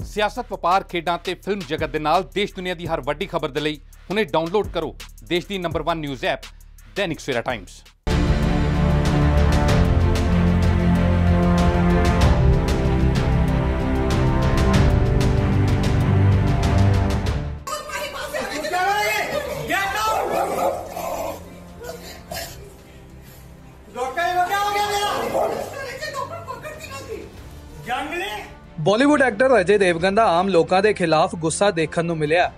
ਸਿਆਸਤ ਵਪਾਰ ਖੇਡਾਂ ਤੇ ਫਿਲਮ ਜਗਤ ਦੇ ਨਾਲ ਦੇਸ਼ ਦੁਨੀਆ ਦੀ ਹਰ ਵੱਡੀ ਖਬਰ ਦੇ ਲਈ ਹੁਣੇ ਡਾਊਨਲੋਡ ਕਰੋ ਦੇਸ਼ ਦੀ number 1 news app Dainik Savera times Bollywood actor Ajay Devgan ਦਾ ਆਮ ਲੋਕਾਂ ਦੇ ਖਿਲਾਫ ਗੁੱਸਾ ਦੇਖਣ ਨੂੰ ਮਿਲਿਆ।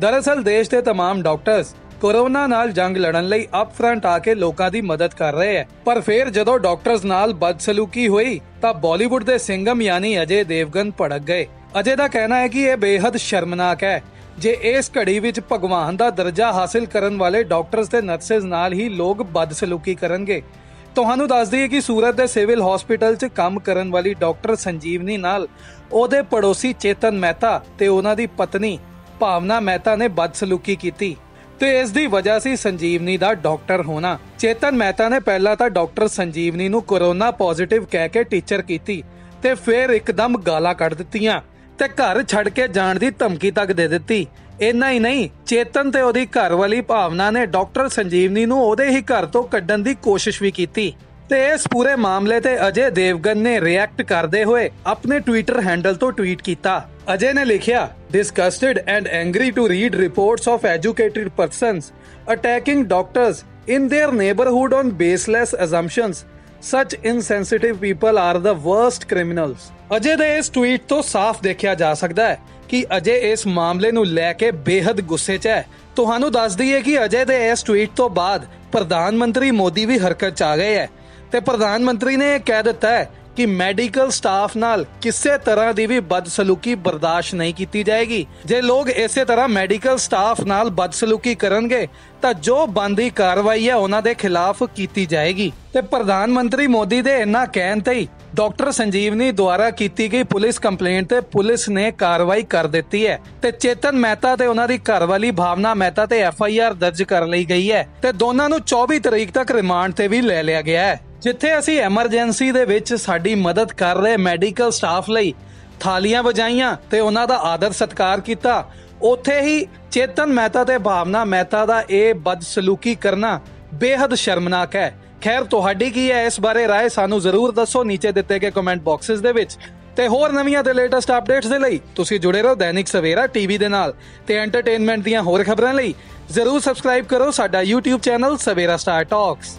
ਦਰਅਸਲ ਦੇਸ਼ ਦੇ तमाम ਡਾਕਟਰਸ ਕੋਰੋਨਾ ਨਾਲ ਜੰਗ ਲੜਨ ਲਈ ਅਪਫਰੰਟ ਆ ਕੇ ਲੋਕਾਂ ਦੀ ਮਦਦ ਕਰ ਰਹੇ ਹੈ। ਪਰ ਫਿਰ ਜਦੋਂ ਡਾਕਟਰਸ ਨਾਲ ਬਦਸਲੂਕੀ ਹੋਈ, ਤਾਂ ਬਾਲੀਵੁੱਡ ਦੇ ਸਿੰਗਮ ਯਾਨੀ ਅਜੇ ਦੇਵਗਨ ਭੜਕ ਗਏ। ਅਜੇ ਦਾ ਕਹਿਣਾ ਹੈ ਕਿ ਇਹ ਬੇਹੱਦ ਸ਼ਰਮਨਾਕ ਹੈ। ਜੇ ਇਸ ਘੜੀ ਵਿੱਚ ਭਗਵਾਨ ਦਾ ਦਰਜਾ ਹਾਸਲ ਕਰਨ ਵਾਲੇ ਡਾਕਟਰਸ ਤੇ ਨਰਸਸ ਨਾਲ ਹੀ ਲੋਕ ਬਦਸਲੂਕੀ ਕਰਨਗੇ ਤੁਹਾਨੂੰ ਦੱਸ ਦਈਏ ਕਿ ਸੂਰਤ ਦੇ ਸਿਵਲ ਹਸਪੀਟਲ 'ਚ ਕੰਮ ਕਰਨ ਵਾਲੀ ਡਾਕਟਰ ਸੰਜੀਵਨੀ ਨਾਲ ਉਹਦੇ ਪੜੋਸੀ ਚੇਤਨ ਮਹਿਤਾ ਤੇ ਉਹਨਾਂ ਦੀ ਪਤਨੀ ਭਾਵਨਾ ਮਹਿਤਾ ਨੇ ਬਦਸਲੂਕੀ ਕੀਤੀ ਤੇ ਇਸ ਦੀ ਵਜ੍ਹਾ ਸੀ ਸੰਜੀਵਨੀ ਦਾ ਡਾਕਟਰ ਹੋਣਾ। ਚੇਤਨ ਮਹਿਤਾ ਨੇ ਪਹਿਲਾਂ ਤਾਂ ਡਾਕਟਰ ਸੰਜੀਵਨੀ ਨੂੰ ਕੋਰੋਨਾ ਪੋਜ਼ਿਟਿਵ ਕਹਿ ਕੇ ਟੀਚਰ ਕੀਤੀ ਤੇ ਫਿਰ ਇੱਕਦਮ ਗਾਲਾਂ ਕੱਢ ਦਿੱਤੀਆਂ। ਤੇ ਘਰ ਛੱਡ ਕੇ ਜਾਣ ਦੀ ਧਮਕੀ ਤੱਕ ਦੇ ਦਿੱਤੀ। ਇੰਨਾ ਹੀ ਨਹੀਂ, ਚੇਤਨ ਤੇ ਉਹਦੀ ਘਰਵਾਲੀ ਭਾਵਨਾ ਨੇ ਡਾਕਟਰ ਸੰਜੀਵਨੀ ਨੂੰ ਉਹਦੇ ਹੀ ਘਰ ਤੋਂ ਕੱਢਣ ਦੀ ਕੋਸ਼ਿਸ਼ ਵੀ ਕੀਤੀ। ਤੇ ਇਸ ਪੂਰੇ ਮਾਮਲੇ ਤੇ ਅਜੇ ਦੇਵਗਨ ਨੇ ਰਿਐਕਟ ਕਰਦੇ ਹੋਏ ਆਪਣੇ ਟਵਿੱਟਰ ਹੈਂਡਲ ਤੋਂ ਟਵੀਟ ਕੀਤਾ। ਅਜੇ ਨੇ ਲਿਖਿਆ, disgusted and angry to read reports of educated persons attacking doctors in their neighborhood on baseless assumptions. Such insensitive people are the worst criminals. Ajay ਦੇ ਇਸ ਟਵੀਟ ਤੋਂ ਸਾਫ਼ ਦੇਖਿਆ ਜਾ ਸਕਦਾ ਹੈ ਕਿ ਅਜੇ ਇਸ ਮਾਮਲੇ ਨੂੰ ਲੈ ਕੇ ਬੇहद ਗੁੱਸੇ 'ਚ ਹੈ। ਤੁਹਾਨੂੰ ਦੱਸ ਦਈਏ ਕਿ ਅਜੇ ਦੇ ਇਸ ਟਵੀਟ ਤੋਂ ਬਾਅਦ ਪ੍ਰਧਾਨ ਮੰਤਰੀ ਮੋਦੀ ਵੀ ਹਰਕਤ 'ਚ ਆ ਗਏ ਹੈ। ਤੇ ਪ੍ਰਧਾਨ ਮੰਤਰੀ ਨੇ ਇਹ ਕਹਿ ਦਿੱਤਾ ਹੈ ਕਿ ਮੈਡੀਕਲ ਸਟਾਫ ਨਾਲ ਕਿਸੇ ਤਰ੍ਹਾਂ ਦੀ ਵੀ ਬਦਸਲੂਕੀ ਬਰਦਾਸ਼ਤ ਨਹੀਂ ਕੀਤੀ ਜਾਏਗੀ। ਜੇ ਲੋਕ ਇਸੇ ਤਰ੍ਹਾਂ ਮੈਡੀਕਲ ਸਟਾਫ ਨਾਲ ਬਦਸਲੂਕੀ ਕਰਨਗੇ, ਤਾਂ ਜੋ ਬੰਦੀ ਕਾਰਵਾਈ ਹੈ ਉਹਨਾਂ ਦੇ ਖਿਲਾਫ ਕੀਤੀ ਜਾਏਗੀ। ਤੇ ਪ੍ਰਧਾਨ ਮੰਤਰੀ ਮੋਦੀ ਦੇ ਇੰਨਾ ਕਹਿਣ ਤੇ ਹੀ ਡਾਕਟਰ ਸੰਜੀਵਨੀ ਦੁਆਰਾ ਕੀਤੀ ਗਈ ਪੁਲਿਸ ਕੰਪਲੇਂਟ ਤੇ ਪੁਲਿਸ ਨੇ ਕਾਰਵਾਈ ਕਰ ਦਿੱਤੀ ਹੈ। ਤੇ ਚੇਤਨ ਮਹਿਤਾ ਤੇ ਉਹਨਾਂ ਦੀ ਘਰਵਾਲੀ ਭਾਵਨਾ ਮਹਿਤਾ ਤੇ ਐਫ ਆਈ ਆਰ ਦਰਜ ਕਰ ਲਈ ਗਈ ਹੈ। ਤੇ ਦੋਨਾਂ ਨੂੰ 24 ਤਰੀਕ ਤੱਕ ਰਿਮਾਂਡ ਤੇ ਵੀ ਲੈ ਲਿਆ ਗਿਆ ਹੈ। ਜਿੱਥੇ ਅਸੀਂ ਐਮਰਜੈਂਸੀ ਦੇ ਵਿੱਚ ਸਾਡੀ ਮਦਦ ਕਰ ਰਹੇ ਮੈਡੀਕਲ ਸਟਾਫ ਲਈ ਥਾਲੀਆਂ ਵਜਾਈਆਂ ਤੇ ਉਹਨਾਂ ਦਾ ਆਦਰ ਸਤਕਾਰ ਕੀਤਾ, ਉੱਥੇ ਹੀ ਚੇਤਨ ਮਹਿਤਾ ਤੇ ਭਾਵਨਾ ਮਹਿਤਾ ਦਾ ਇਹ ਬਦਸਲੂਕੀ ਕਰਨਾ ਬੇहद ਸ਼ਰਮਨਾਕ ਹੈ। ਖੈਰ, ਤੁਹਾਡੀ ਕੀ ਹੈ ਇਸ ਬਾਰੇ رائے ਸਾਨੂੰ ਜ਼ਰੂਰ ਦੱਸੋ ਨੀਚੇ ਦਿੱਤੇ ਗਏ ਕਮੈਂਟ ਬਾਕਸਸ ਦੇ ਵਿੱਚ। ਤੇ ਹੋਰ ਨਵੀਆਂ ਤੇ ਲੇਟੈਸਟ ਅਪਡੇਟਸ ਦੇ ਲਈ ਤੁਸੀਂ ਜੁੜੇ ਰਹੋ ਦੈਨਿਕ ਸਵੇਰਾ ਟੀਵੀ ਦੇ ਨਾਲ। ਤੇ ਐਂਟਰਟੇਨਮੈਂਟ ਦੀਆਂ ਹੋਰ ਖਬਰਾਂ ਲਈ ਜ਼ਰੂਰ ਸਬਸਕ੍ਰਾਈਬ ਕਰੋ ਸਾਡਾ YouTube channel Savera star talks